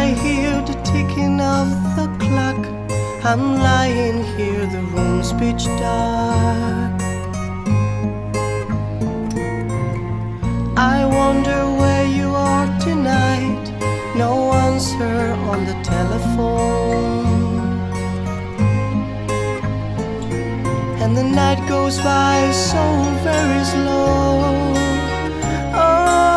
I hear the ticking of the clock. I'm lying here, the room's pitch dark. I wonder where you are tonight. No answer on the telephone. And the night goes by so very slow. Oh.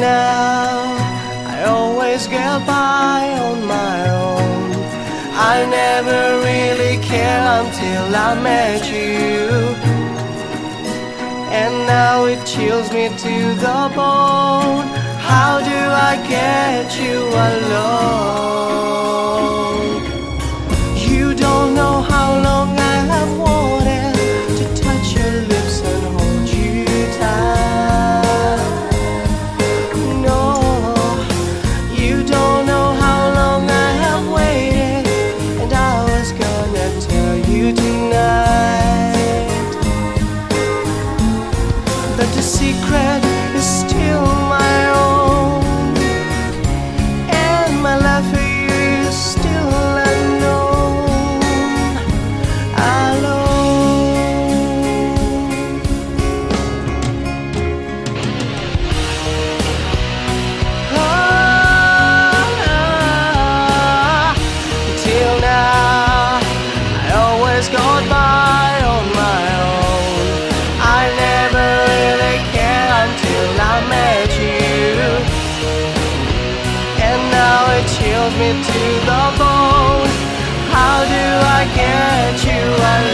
Now, I always get by on my own. I never really cared until I met you. And now it chills me to the bone. How do I get you alone? chills me to the bone How do I get you alone?